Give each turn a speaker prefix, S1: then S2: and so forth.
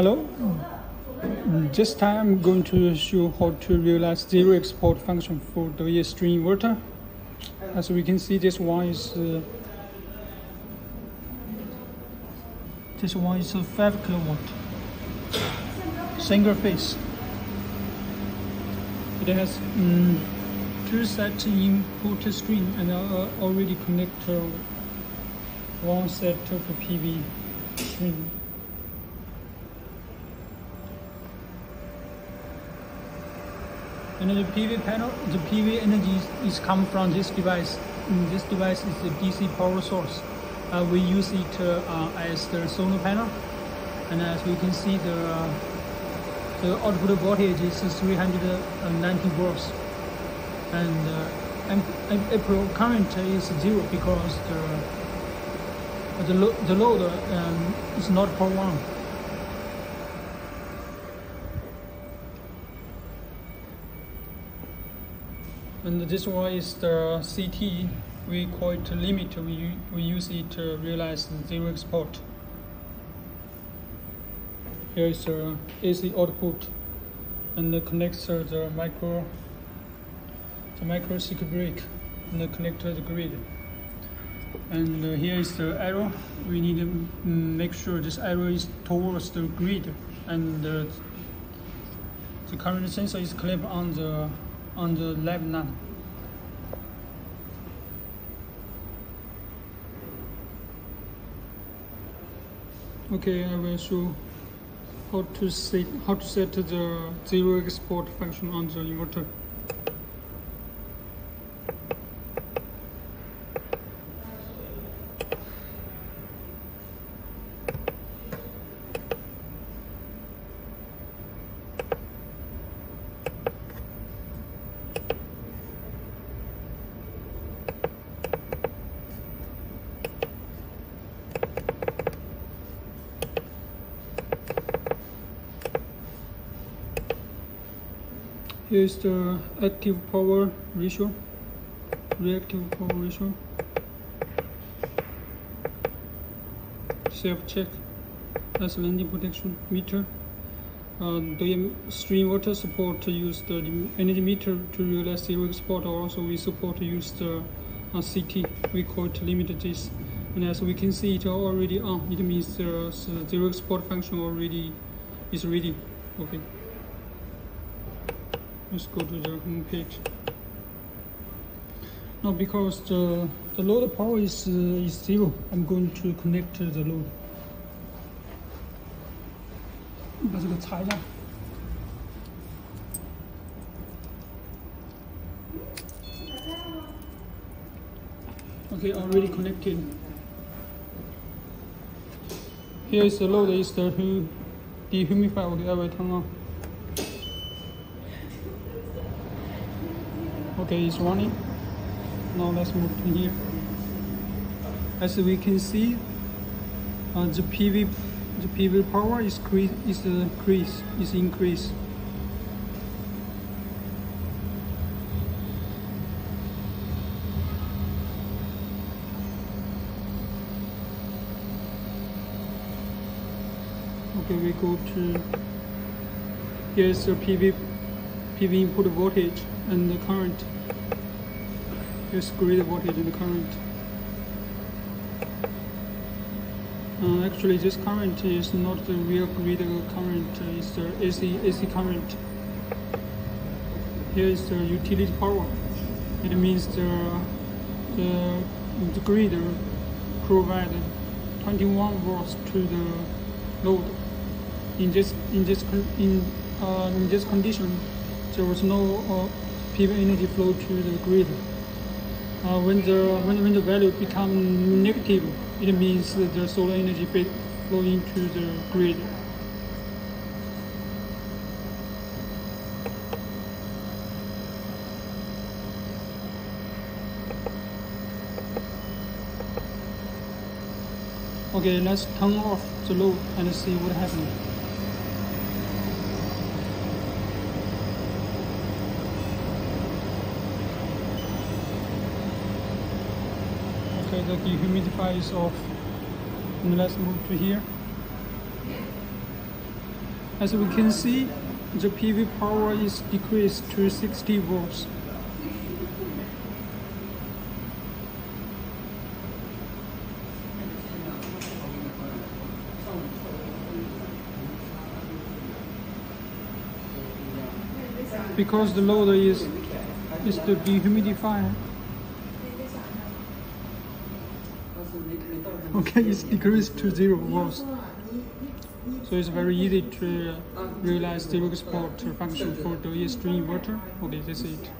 S1: Hello. This time I'm going to show how to realize zero export function for the string inverter. As we can see, this one is uh, this one is a five kilowatt single phase. It has um, two set input string and uh, already connected one set of PV string. And the PV panel, the PV energy is, is come from this device. And this device is a DC power source. Uh, we use it uh, as the solar panel. And as we can see, the, uh, the output voltage is 390 volts. And, uh, April current is zero because the, the, lo the load um, is not power on. And this one is the CT. We call it limit. We, we use it to realize zero export. Here is the AC output and the connector the micro the micro circuit break and the connector the grid. And uh, here is the arrow. We need to make sure this arrow is towards the grid and uh, the current sensor is clipped on the on the left none. Okay, I will show how to set how to set the zero export function on the inverter. Here is the active power ratio, reactive power ratio, self-check, islanding protection meter. Uh, the string inverter support use the energy meter to realize zero export. Also, we support use the uh, CT. We call it limited this. And as we can see, it already on. It means the zero export function already is ready. Okay. Let's go to the home page. Now, because the, the load power is, uh, is zero, I'm going to connect to the load. 把这个插一下。Okay, already connected. Here is the load is the dehumidifier. Okay, I will turn Okay, it's running. Now let's move to here. As we can see, uh, the PV the PV power is increase is increase is increase. Okay, we go to here's the PV PV input voltage and the current. Here's grid voltage and the current. Uh, actually, this current is not the real grid current, it's the AC, AC current. Here is the utility power. It means the, the, the grid provide 21 volts to the load. In this, in this, in, uh, in this condition, there was no uh, PV energy flow to the grid. Uh, when the when, when the value become negative, it means that the solar energy flow into the grid. Okay, let's turn off the load and see what happens. Okay, the humidifier is off. And let's move to here. As we can see, the PV power is decreased to 60 volts. Because the load is is the dehumidifier. Okay, it's decreased to zero volts. So it's very easy to uh, realize zero export function for the ES3 inverter. Okay, that's it.